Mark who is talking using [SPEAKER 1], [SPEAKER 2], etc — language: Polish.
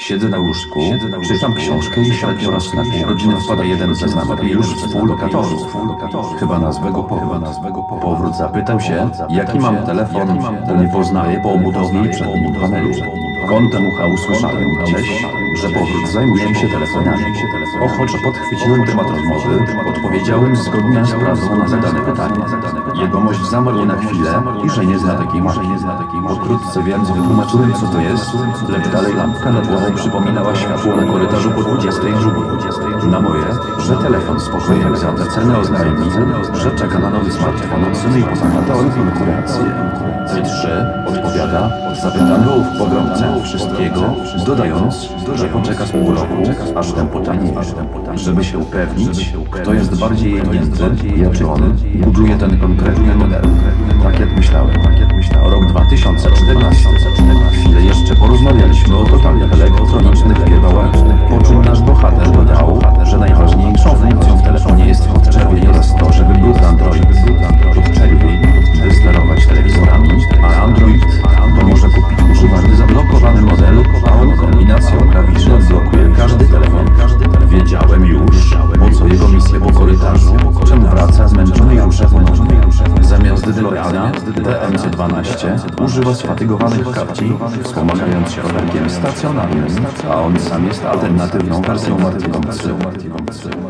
[SPEAKER 1] Siedzę na łóżku, czytam książkę i średnio raz na pół godziny wpada jeden ze znajomych już współlokatorów. Chyba nazwę go powrót. Powrót zapytał się, jaki mam telefon, bo nie poznaje po obudowie i przednim panelu. Kątem ucha usłyszałem gdzieś, że powrót zajmuje się telefonami. Ochoczo podchwyciłem temat rozmowy, odpowiedziałem zgodnie z prawdą na zadane pytanie. Jegomość zamarł na chwilę i że nie zna takiej marki. Pokrótce więc wytłumaczyłem co to jest, lecz dalej lampka nad głową przypominała światło na korytarzu po 22. Na moje, że telefon spokojnie za tę cenę oznajmił, że czeka na nowy smartfon od syny i pozamiatałem konkurencję. Chytrze, odpowiada, zapytano ów pogromcę wszystkiego, dodając, że poczeka z pół roku, aż ten potanieje. Żeby się upewnić, kto jest bardziej jęknięty, ja czy on, buduje ten konkretny model. Tak po co jego misja po korytarzu, czemu wraca zmęczony i rusza. Zamiast DeLoreana, DMC-12 używa sfatygowanych kapci, wspomagając się rowerkiem stacjonarnym, a on sam jest alternatywną wersją Martiną 3.